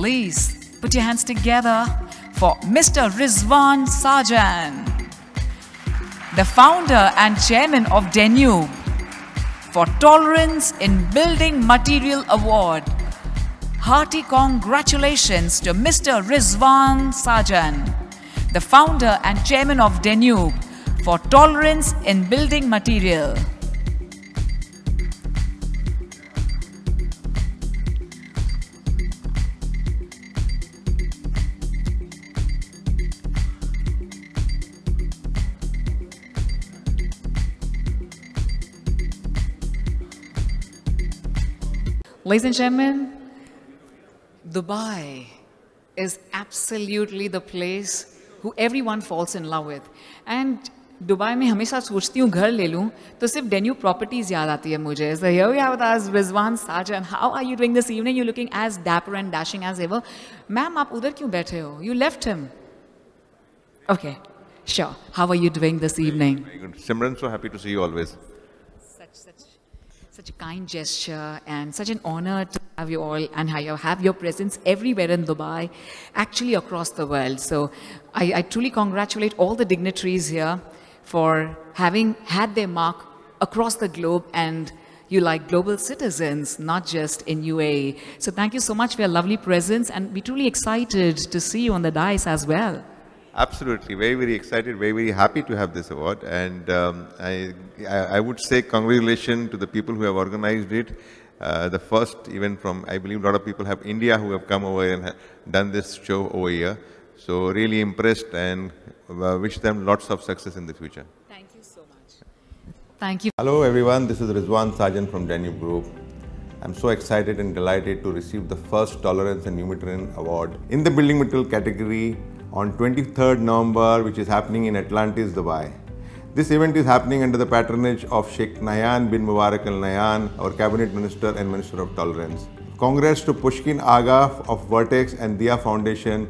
Please put your hands together for Mr. Rizwan Sajan, the founder and chairman of Danube for Tolerance in Building Material Award. Hearty congratulations to Mr. Rizwan Sajan, the founder and chairman of Danube for Tolerance in Building Material. Ladies and gentlemen, Dubai is absolutely the place who everyone falls in love with. And Dubai, I always think that if I take a house, I only remember Danube Properties. So here we are with us, Rizwan Sajan. How are you doing this evening? You're looking as dapper and dashing as ever. Ma'am, why are you sitting there? You left him. Okay, sure. How are you doing this evening? Good. Simran, so happy to see you always such a kind gesture and such an honor to have you all and have your, have your presence everywhere in Dubai, actually across the world. So I, I truly congratulate all the dignitaries here for having had their mark across the globe and you like global citizens, not just in UAE. So thank you so much for your lovely presence and we're truly excited to see you on the dais as well. Absolutely, very, very excited, very, very happy to have this award. And um, I, I I would say congratulations to the people who have organized it. Uh, the first event from, I believe a lot of people have India who have come over and done this show over here. So really impressed and uh, wish them lots of success in the future. Thank you so much. Thank you. Hello everyone, this is Rizwan Sajan from Danube Group. I'm so excited and delighted to receive the first Tolerance and Humanitarian Award in the building material category on 23rd November, which is happening in Atlantis, Dubai. This event is happening under the patronage of Sheikh Nahyan bin Mubarak Al Nahyan, our Cabinet Minister and Minister of Tolerance. Congrats to Pushkin Agha of Vertex and Dia Foundation